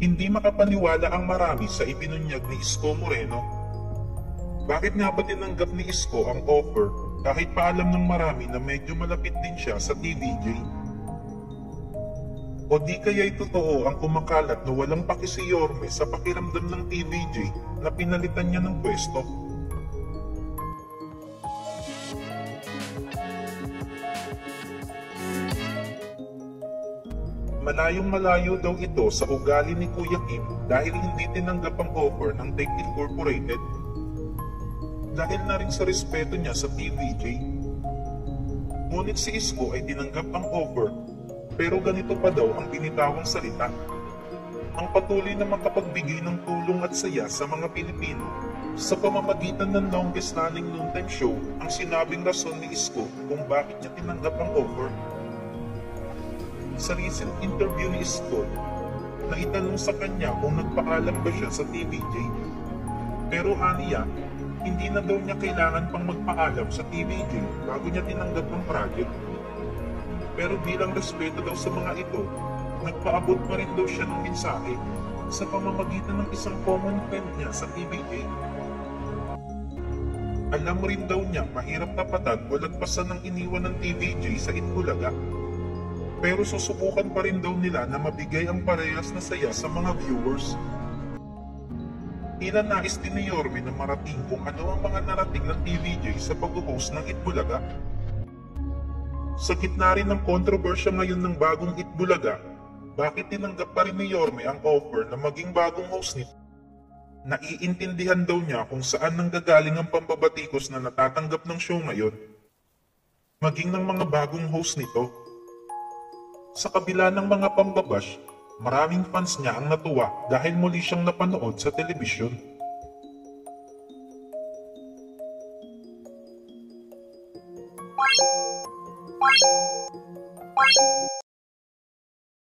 Hindi makapaniwala ang marami sa ibinunyag ni Isko Moreno. Bakit nga ba tinanggap ni Isko ang offer kahit paalam ng marami na medyo malapit din siya sa TVJ? O di kaya'y totoo ang kumakalat na walang paki si Yorme sa pakiramdam ng TVJ na pinalitan niya ng pwesto? Malayong malayo daw ito sa ugali ni Kuya Kim dahil hindi tinanggap ang offer ng Take Incorporated. Dahil na rin sa respeto niya sa TVJ. Ngunit si Isko ay tinanggap ang offer pero ganito pa daw ang binitawang salita. Ang patuloy na makapagbigay ng tulong at saya sa mga Pilipino sa pamamagitan ng longest running noontime show ang sinabing rason ni Isko kung bakit niya tinanggap ang offer sa recent interview ni Isko na itanong sa kanya kung nagpaalam ba siya sa TVJ. Pero aniya, hindi na daw niya kailangan pang magpaalam sa TVJ bago niya tinanggap ang project. Pero bilang respeto daw sa mga ito, nagpaabot pa rin daw siya ng mensahe sa pamamagitan ng isang common friend niya sa TVJ. Alam rin daw niya mahirap tapatan o lagpasan ng iniwan ng TVJ sa Itbulaga pero susubukan pa rin daw nila na mabigay ang parehas na saya sa mga viewers. Inanais din ni Yorme na marating kung ano ang mga narating ng TVJ sa pag-host ng Itbulaga. Sa gitna rin ng kontrobersya ngayon ng bagong Itbulaga, bakit tinanggap pa rin ni Yorme ang offer na maging bagong host nito? Naiintindihan daw niya kung saan nanggagaling ang pambabatikos na natatanggap ng show ngayon. Maging ng mga bagong host nito sa kabila ng mga pambabash, maraming fans niya ang natuwa dahil muli siyang napanood sa telebisyon.